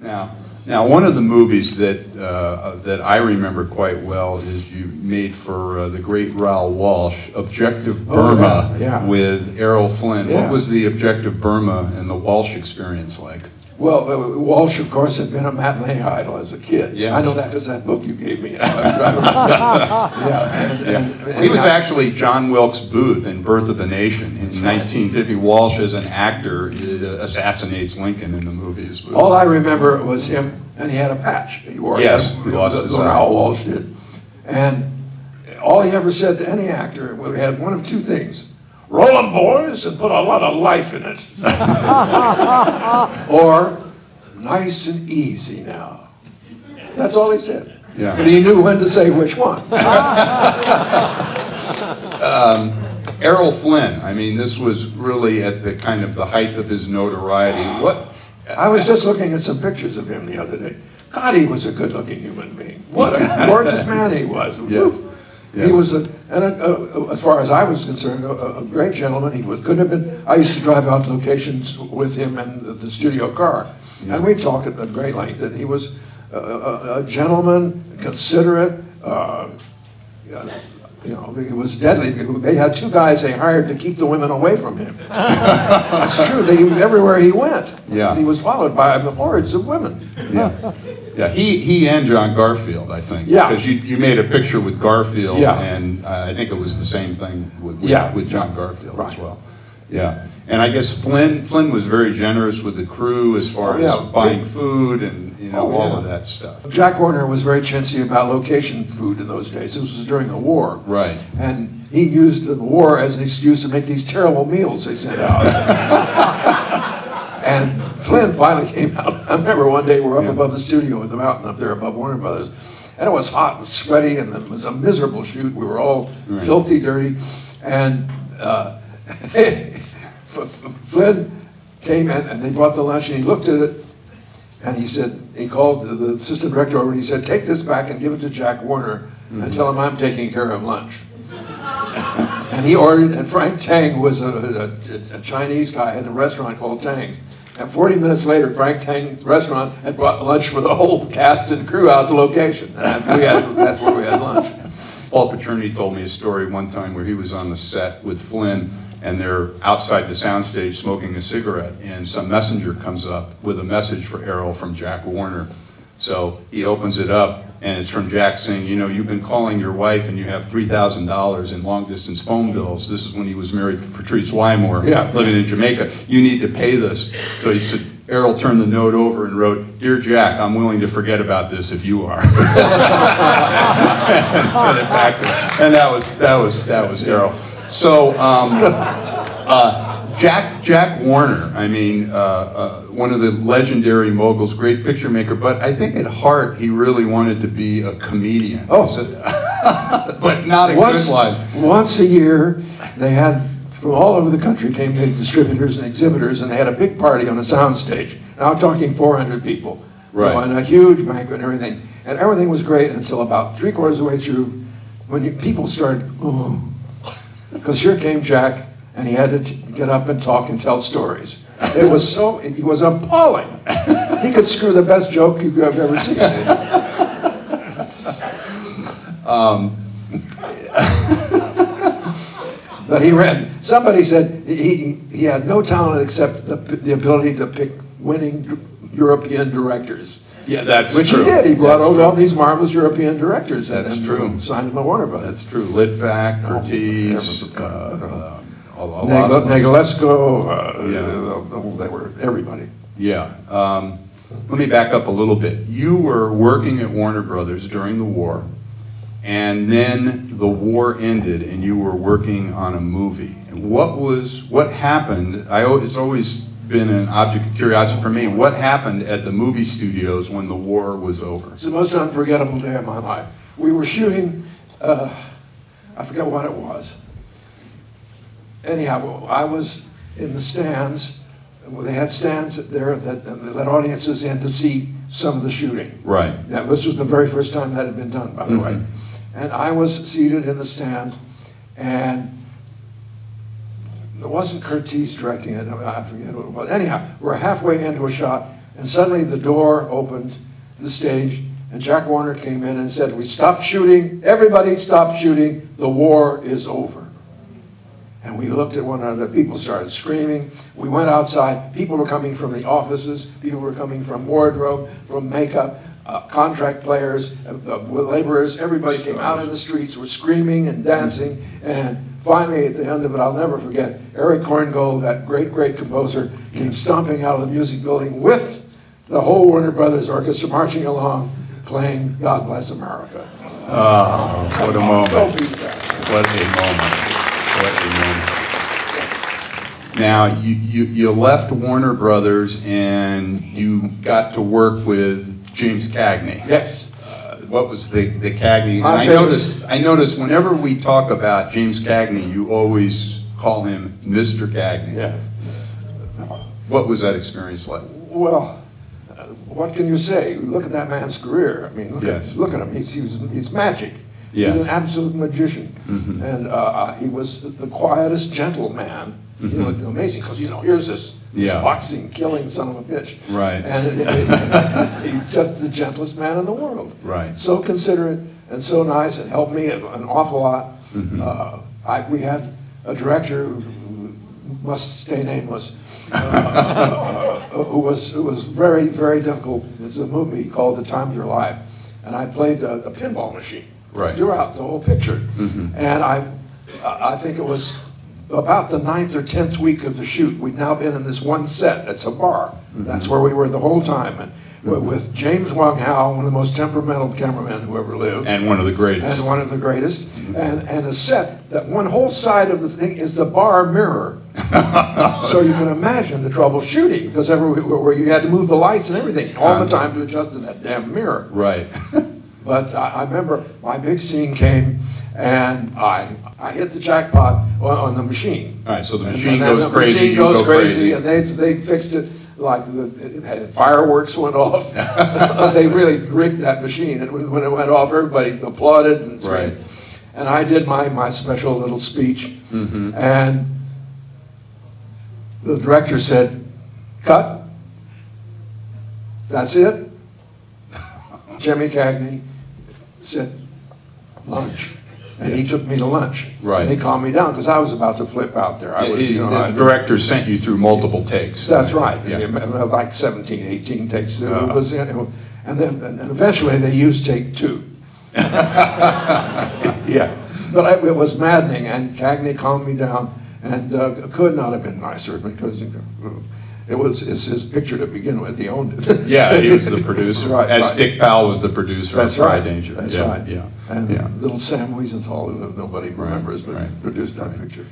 Now, now, one of the movies that, uh, that I remember quite well is you made for uh, the great Raoul Walsh, Objective Oh, Burma, yeah, yeah. with Errol Flynn. Yeah. What was the Objective Burma and the Walsh experience like? Well, uh, Walsh, of course, had been a matinee idol as a kid. Yes. I know that because that book you gave me. yeah, and- and- Yeah. He was actually John Wilkes Booth in Birth of the Nation in 1950. Walsh, as an actor, uh, assassinates Lincoln in the movie as All I remember was him, and he had a patch. He wore. Yes, he lost his eye. Raoul Walsh did. And all he ever said to any actor had one of two things. Roll 'em, boys, and put a lot of life in it. or, nice and easy now. That's all he said. Yeah. But he knew when to say which one. Um, Errol Flynn, I mean, this was really at the kind of the height of his notoriety. What, I was just looking at some pictures of him the other day. God, he was a good-looking human being. What a gorgeous man he was. Yes. Yes. He was, a, and a, a, as far as I was concerned, a, a great gentleman. He was could have been. I used to drive out to locations with him in the, the studio car, and we'd talk at, at great length. And he was a, a, a gentleman, considerate. Uh, you know, it was deadly. They had two guys they hired to keep the women away from him. That's true. They, everywhere he went, Yeah. he was followed by the hordes of women. yeah, yeah, he, he and John Garfield, I think. Yeah. Because you, you made a picture with Garfield, Yeah. and uh, I think it was the same thing with, with- Yeah. with John Garfield as well. Yeah, and I guess Flynn, Flynn was very generous with the crew as far Oh, yeah. as buying food and, you know, Oh, all yeah. of that stuff. Jack Warner was very chintzy about location food in those days. This was during the war. Right. And he used the war as an excuse to make these terrible meals they sent out. and Flynn finally came out. I remember one day we're up Yeah. above the studio in the mountain up there above Warner Brothers. And it was hot and sweaty and it was a miserable shoot. We were all Right. filthy, dirty. And uh, Flynn came in and they brought the lunch and he looked at it and he said, he called the- assistant director over and he said, take this back and give it to Jack Warner and tell him I'm taking care of lunch. and he ordered, and Frank Tang was a, a, a Chinese guy at a restaurant called Tang's. And 40 minutes later, Frank Tang's restaurant had brought lunch for the whole cast and crew out to the location. And had, that's where we had lunch. Paul Picerni told me a story one time where he was on the set with Flynn and they're outside the soundstage smoking a cigarette and some messenger comes up with a message for Errol from Jack Warner. So he opens it up and it's from Jack saying, you know, you've been calling your wife and you have $3,000 in long distance phone bills. This is when he was married to Patrice Wymore, Yeah. living in Jamaica. You need to pay this. So he said, Errol turned the note over and wrote, Dear Jack, I'm willing to forget about this if you are. and sent it back to him. And that was that was that was Errol. So um, uh, Jack Jack Warner, I mean, uh, uh, one of the legendary moguls, great picture maker, but I think at heart he really wanted to be a comedian. Oh. So- but not a once, good one. Once a year, they had, from all over the country came the distributors and exhibitors, and they had a big party on a soundstage. Now I'm talking 400 people. you know, Right. And a huge banquet and everything. And everything was great until about three quarters of the way through, when you, people started, oh. Because here came Jack, and he had to get up and talk and tell stories. It was so, it was appalling. He could screw the best joke you've ever seen. Um, but he read, somebody said he, he had no talent except the, the ability to pick winning European directors. Yeah, that's Which true. he did. He brought That's over true. all these marvelous European directors. That's and true. Signed them at Warner Brothers. That's true. Litvak, Oh, Curtiz, uh, everybody. uh, a, a lot Nagel- of them. Negulesco, uh, Yeah. they were everybody. Yeah. Um, let me back up a little bit. You were working at Warner Brothers during the war, and then the war ended, and you were working on a movie. And what was what happened? I it's always been an object of curiosity for me. What happened at the movie studios when the war was over? It's the most unforgettable day of my life. We were shooting, uh, I forget what it was. Anyhow, I was in the stands. They had stands there that, that let audiences in to see some of the shooting. Right. That this was the very first time that had been done, by the way. Mhm. And I was seated in the stands, and it wasn't Curtiz directing it. I forget what it was. Anyhow, we're halfway into a shot, And suddenly the door opened the stage, and Jack Warner came in and said, "We stopped shooting. Everybody stop shooting. The war is over." And we looked at one another. People started screaming. We went outside. People were coming from the offices. People were coming from wardrobe, from makeup, uh, contract players, uh, uh, laborers. Everybody came out in the streets, were screaming and dancing. And finally, at the end of it, I'll never forget, Erich Korngold, that great, great composer, came stomping out of the music building with the whole Warner Brothers Orchestra marching along, playing God Bless America. Oh, what a moment. What a moment. What a moment. Now, you, you, you left Warner Brothers and you got to work with James Cagney. Yes. What was the, the Cagney? I noticed, I noticed whenever we talk about James Cagney, you always call him Mr. Cagney. Yeah. What was that experience like? Well, uh, what can you say? Look at that man's career. I mean, look, Yes. at, look at him. He's, he's, he's magic. Yes. He's an absolute magician. Mhm. And uh, uh, he was the quietest gentleman. You know, it's amazing because, you know, here's this, Mm-hmm. Yeah. boxing, killing son of a bitch. Right. And it, it, he's just the gentlest man in the world. Right. So considerate and so nice and helped me an awful lot. Mhm. Uh, I, we had a director who must stay nameless, uh, who was who was very very difficult. It's a movie called The Time of Your Life, and I played a, a pinball machine Right. throughout the whole picture. Mm -hmm. And I, I think it was about the ninth or tenth week of the shoot. We'd now been in this one set. It's a bar. Mm-hmm. That's where we were the whole time. And with- mm-hmm. with James Wong Howe, one of the most temperamental cameramen who ever lived And one of the greatest. and one of the greatest, mm-hmm. and, and a set that one whole side of the thing is the bar mirror. so you can imagine the trouble shooting because every, where you had to move the lights and everything all the time to adjust to that damn mirror. Right. But I, I remember my big scene came and I, I hit the jackpot on, on the machine. All right, so the And machine then goes the crazy, machine goes go crazy. And they, they fixed it like the- fireworks went off. they really rigged that machine, and when, when it went off, everybody applauded and screamed. Right. And I did my, my special little speech, mm -hmm. and the director said, "Cut. That's it." Jimmy Cagney said, "Lunch." And he took me to lunch. Right. And he calmed me down because I was about to flip out there. I was, you know, I- The director sent you through multiple takes. that's right. Yeah. Like 17, 18 takes. It Uh-huh. was, you know, and then, and eventually they used take two. Yeah. But I- it was maddening, and Cagney calmed me down, and uh, could not have been nicer, because you know, it was, it's his picture to begin with, he owned it. Yeah, he was the producer, Right, as right. Dick Powell was the producer of That's right. Danger. That's Yeah, right. Yeah, And yeah. little Sam Wiesenthal, who nobody remembers, but right, produced that right. picture.